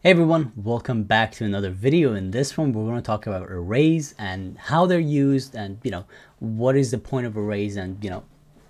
Hey everyone, welcome back to another video. In this one, we're going to talk about arrays and how they're used and, you know, what is the point of arrays and, you know,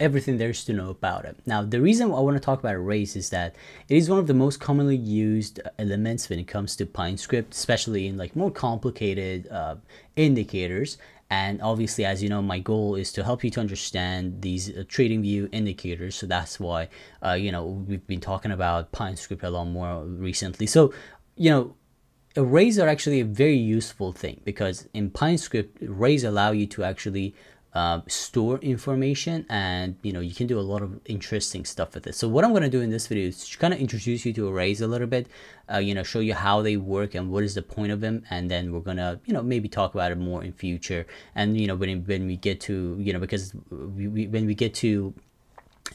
everything there is to know about it. Now, the reason I want to talk about arrays is that it is one of the most commonly used elements when it comes to PineScript, especially in like more complicated uh, indicators. And obviously, as you know, my goal is to help you to understand these uh, TradingView indicators. So that's why, uh, you know, we've been talking about Pine Script a lot more recently. So, you know, arrays are actually a very useful thing because in Pine Script, arrays allow you to actually uh, store information and you know you can do a lot of interesting stuff with it. So what i'm going to do in this video is kind of introduce you to arrays a little bit uh, you know show you how they work and what is the point of them and then we're gonna you know maybe talk about it more in future. And you know when, when we get to you know because we, we, when we get to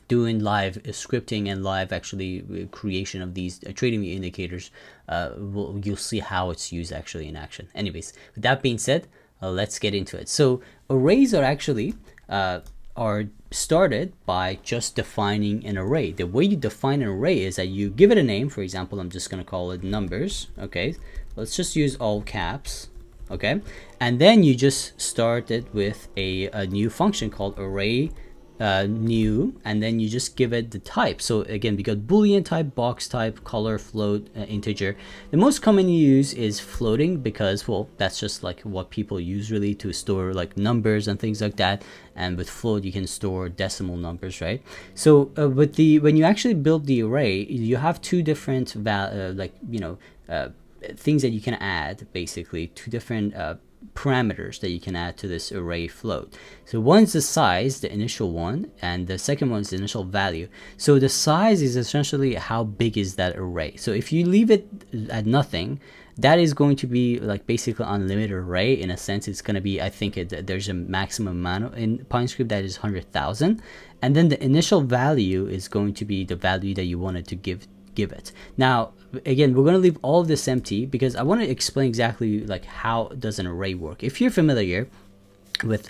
doing live scripting and live actually uh, creation of these uh, trading indicators uh, we'll, you'll see how it's used actually in action. Anyways with that being said uh, let's get into it. So arrays are actually uh, are started by just defining an array. The way you define an array is that you give it a name. For example, I'm just going to call it numbers. Okay, let's just use all caps. Okay, and then you just start it with a, a new function called array uh, new and then you just give it the type. So again we got boolean type box type color float uh, integer. The most common you use is floating because well that's just like what people use really to store like numbers and things like that. And with float you can store decimal numbers right? So uh, with the when you actually build the array you have two different val uh, like you know uh, things that you can add basically two different uh, parameters that you can add to this array float. So one's the size, the initial one, and the second one is the initial value. So the size is essentially how big is that array. So if you leave it at nothing, that is going to be like basically unlimited array in a sense it's going to be i think it, there's a maximum amount in pinescript that is 100000 and then the initial value is going to be the value that you wanted to give give it. Now, again, we're going to leave all of this empty because I want to explain exactly like how does an array work. If you're familiar with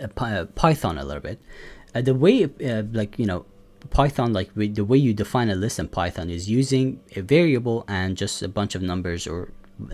Python a little bit, uh, the way uh, like, you know, Python, like the way you define a list in Python is using a variable and just a bunch of numbers or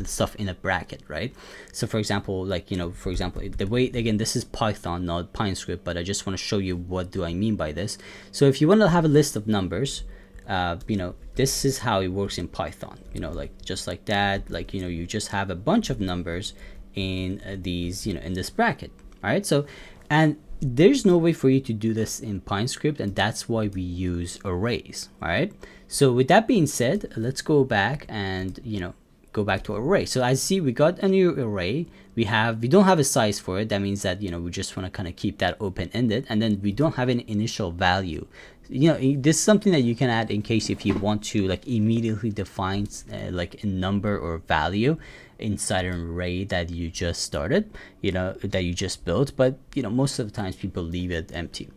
stuff in a bracket, right? So for example, like, you know, for example, the way, again, this is Python, not PineScript, but I just want to show you what do I mean by this. So if you want to have a list of numbers, uh, you know, this is how it works in Python, you know, like just like that, like, you know, you just have a bunch of numbers in uh, these, you know, in this bracket, all right? So, and there's no way for you to do this in PineScript, and that's why we use arrays, all right? So with that being said, let's go back and, you know, go back to array. So I see we got a new array. We have we don't have a size for it. That means that you know we just want to kind of keep that open ended, and then we don't have an initial value. You know, this is something that you can add in case if you want to like immediately define uh, like a number or value inside an array that you just started, you know, that you just built. But you know, most of the times people leave it empty.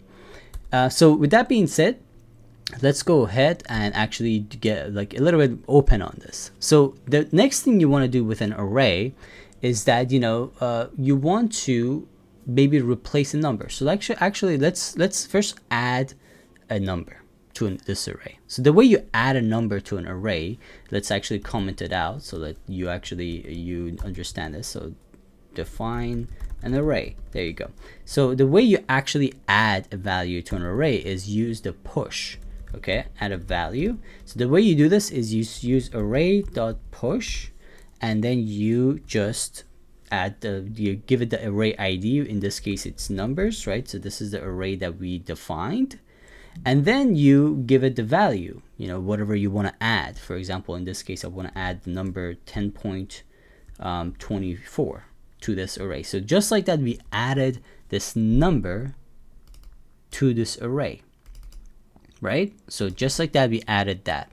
Uh, so with that being said, let's go ahead and actually get like a little bit open on this. So the next thing you want to do with an array is that you know uh, you want to maybe replace a number. So actually, actually let's let's first add a number to an, this array. So the way you add a number to an array, let's actually comment it out so that you actually you understand this. So define an array. There you go. So the way you actually add a value to an array is use the push okay add a value so the way you do this is you use array dot push and then you just add the you give it the array id in this case it's numbers right so this is the array that we defined and then you give it the value you know whatever you want to add for example in this case i want to add the number 10.24 um, to this array so just like that we added this number to this array right? So just like that, we added that.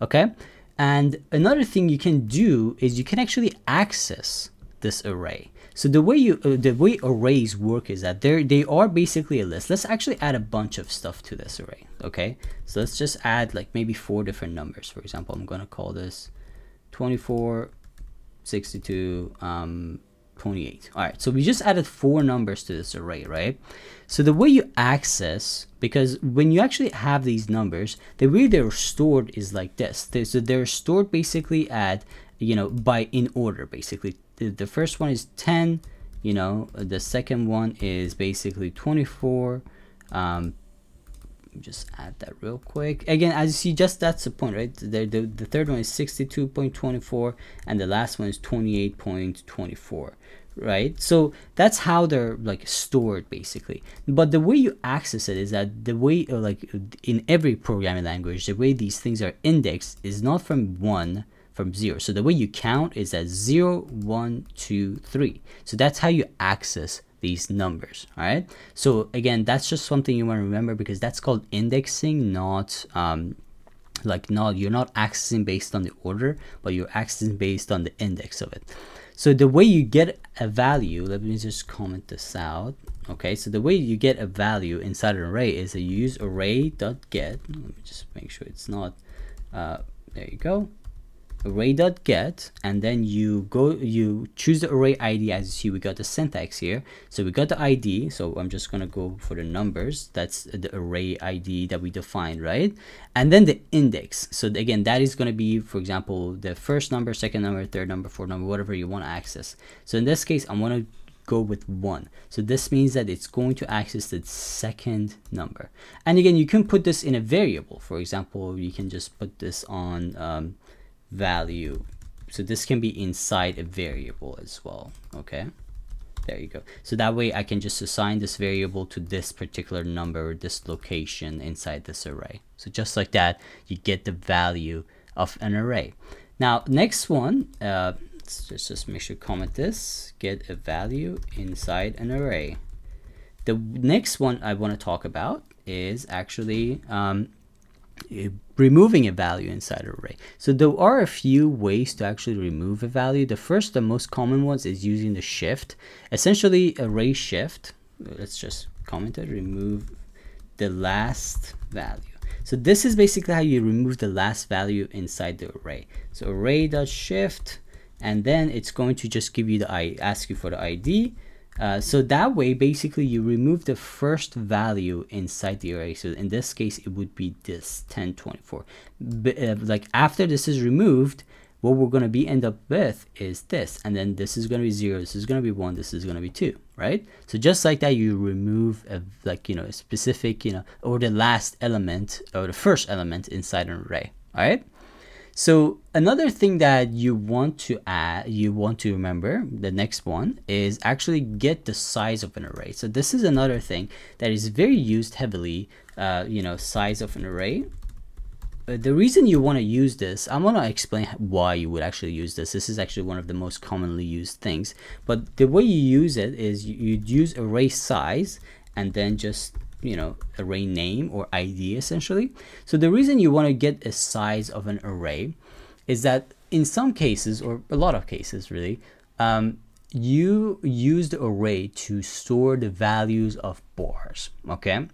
Okay. And another thing you can do is you can actually access this array. So the way you uh, the way arrays work is that they they are basically a list. Let's actually add a bunch of stuff to this array. Okay, so let's just add like maybe four different numbers. For example, I'm gonna call this 24, 62, um, 28. All right, so we just added four numbers to this array, right? So the way you access, because when you actually have these numbers, the way they're stored is like this. so they're stored basically at you know, by in order, basically. The, first one is 10, you know, the second one is basically 24. Um, just add that real quick. Again as you see just that's the point right? The, the, the third one is 62.24 and the last one is 28.24 right? So that's how they're like stored basically. But the way you access it is that the way uh, like in every programming language the way these things are indexed is not from one from zero so the way you count is at zero one two three so that's how you access these numbers all right so again that's just something you want to remember because that's called indexing not um, like not you're not accessing based on the order but you're accessing based on the index of it so the way you get a value, let me just comment this out. Okay, so the way you get a value inside an array is that you use array.get. Let me just make sure it's not, uh, there you go array.get and then you go you choose the array id as you see we got the syntax here. So we got the id so i'm just going to go for the numbers. That's the array id that we defined right? And then the index. So again that is going to be for example the first number second number third number fourth number whatever you want to access. So in this case i'm going to go with one. So this means that it's going to access the second number. And again you can put this in a variable. For example you can just put this on um, value. So this can be inside a variable as well, okay? There you go. So that way I can just assign this variable to this particular number, this location inside this array. So just like that, you get the value of an array. Now, next one, uh, let's just, just make sure comment this, get a value inside an array. The next one I want to talk about is actually um, Eh, removing a value inside an array. So there are a few ways to actually remove a value. The first, the most common ones is using the shift. Essentially array shift, let's just comment it, remove the last value. So this is basically how you remove the last value inside the array. So array.shift, and then it's going to just give you the I ask you for the ID uh, so that way, basically, you remove the first value inside the array. So in this case, it would be this 1024. But, uh, like after this is removed, what we're going to be end up with is this. And then this is going to be 0, this is going to be 1, this is going to be 2, right? So just like that, you remove a, like, you know, a specific, you know, or the last element or the first element inside an array, all right? So another thing that you want to add, you want to remember, the next one is actually get the size of an array. So this is another thing that is very used heavily, uh, you know, size of an array. Uh, the reason you want to use this, I'm going to explain why you would actually use this. This is actually one of the most commonly used things. But the way you use it is you, you'd use array size and then just you know array name or id essentially. So the reason you want to get a size of an array is that in some cases or a lot of cases really um, you use the array to store the values of bars okay?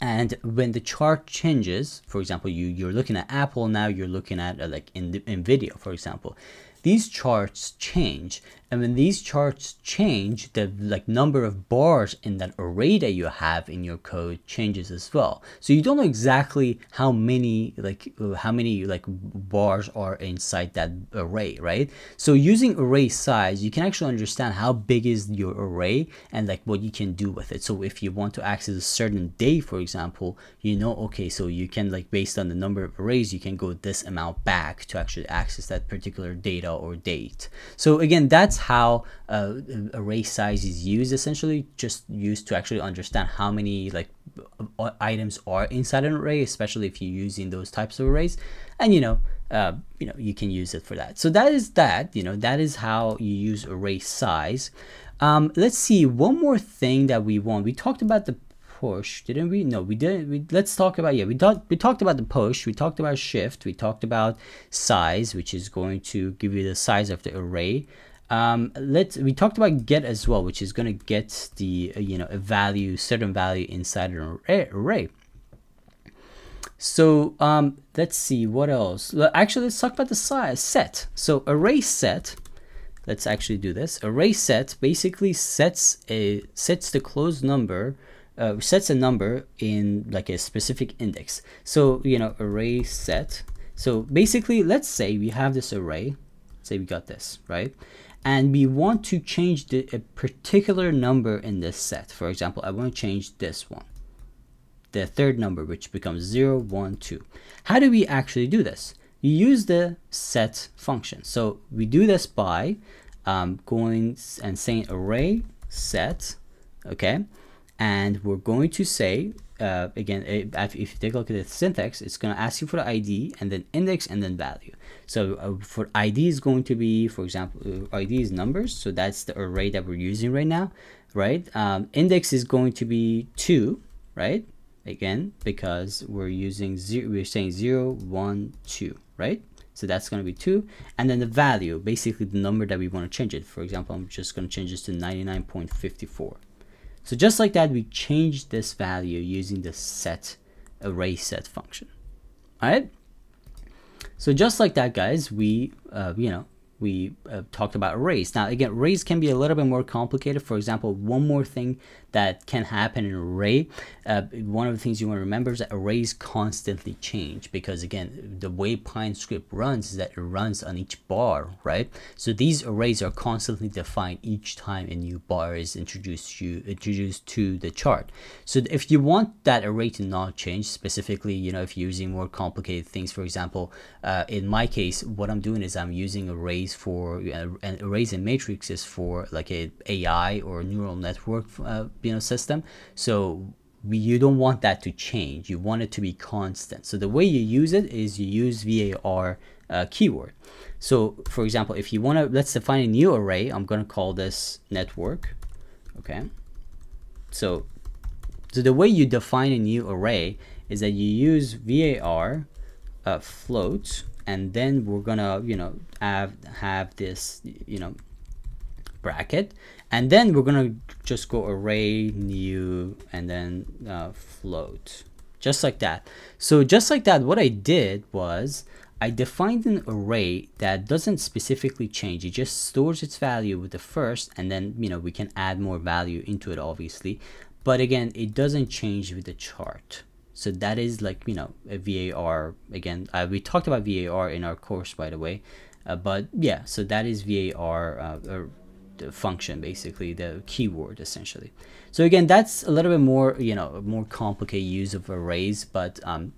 And when the chart changes for example you you're looking at apple now you're looking at uh, like in the, Nvidia for example these charts change and when these charts change the like number of bars in that array that you have in your code changes as well. So you don't know exactly how many like how many like bars are inside that array right? So using array size you can actually understand how big is your array and like what you can do with it. So if you want to access a certain day for example you know okay so you can like based on the number of arrays you can go this amount back to actually access that particular data or date. So again that's how uh, array size is used essentially just used to actually understand how many like uh, items are inside an array especially if you're using those types of arrays. And you know uh, you know you can use it for that. So that is that you know that is how you use array size. Um, let's see one more thing that we want. We talked about the push didn't we? No we didn't we, let's talk about yeah we talked we talked about the push we talked about shift we talked about size which is going to give you the size of the array. Um, let's we talked about get as well which is going to get the uh, you know a value certain value inside an array, array. so um, let's see what else? Actually let's talk about the size set. So array set let's actually do this. Array set basically sets a sets the closed number uh, sets a number in like a specific index. So, you know, array set. So basically, let's say we have this array. say we got this, right? And we want to change the, a particular number in this set. For example, I want to change this one, the third number, which becomes 0, 1, 2. How do we actually do this? You use the set function. So we do this by um, going and saying array set, okay? And we're going to say uh, again, if you take a look at the syntax, it's going to ask you for the ID and then index and then value. So uh, for ID is going to be, for example, uh, ID is numbers. So that's the array that we're using right now, right? Um, index is going to be two, right? Again, because we're using zero, we're saying zero, one, two, right? So that's going to be two. And then the value, basically the number that we want to change it. For example, I'm just going to change this to 99.54. So just like that, we change this value using the set array set function. All right. So just like that, guys, we, uh, you know, we uh, talked about arrays. Now, again, arrays can be a little bit more complicated. For example, one more thing that can happen in array, uh, one of the things you want to remember is that arrays constantly change because, again, the way Pine script runs is that it runs on each bar, right? So these arrays are constantly defined each time a new bar is introduced to, introduced to the chart. So if you want that array to not change, specifically, you know, if you're using more complicated things, for example, uh, in my case, what I'm doing is I'm using arrays for uh, arrays and matrices for like a AI or neural network uh, you know system. So we, you don't want that to change. You want it to be constant. So the way you use it is you use VAR uh, keyword. So for example, if you want to, let's define a new array. I'm going to call this network. Okay. So, so the way you define a new array is that you use VAR uh, float and then we're gonna you know have have this you know bracket. And then we're gonna just go array new and then uh, float. Just like that. So just like that what I did was I defined an array that doesn't specifically change. It just stores its value with the first and then you know we can add more value into it obviously. But again it doesn't change with the chart so that is like, you know, a VAR. Again, uh, we talked about VAR in our course, by the way. Uh, but yeah, so that is VAR uh, the function, basically, the keyword, essentially. So again, that's a little bit more, you know, more complicated use of arrays, but um,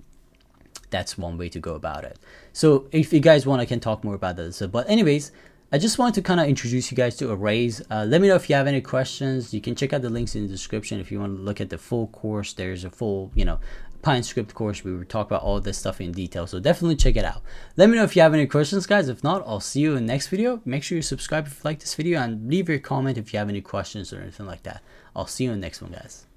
that's one way to go about it. So if you guys want, I can talk more about this. But anyways, I just wanted to kind of introduce you guys to arrays. Uh, let me know if you have any questions. You can check out the links in the description if you want to look at the full course. There's a full, you know, Pine script course. We will talk about all this stuff in detail. So definitely check it out. Let me know if you have any questions, guys. If not, I'll see you in the next video. Make sure you subscribe if you like this video and leave your comment if you have any questions or anything like that. I'll see you in the next one, guys.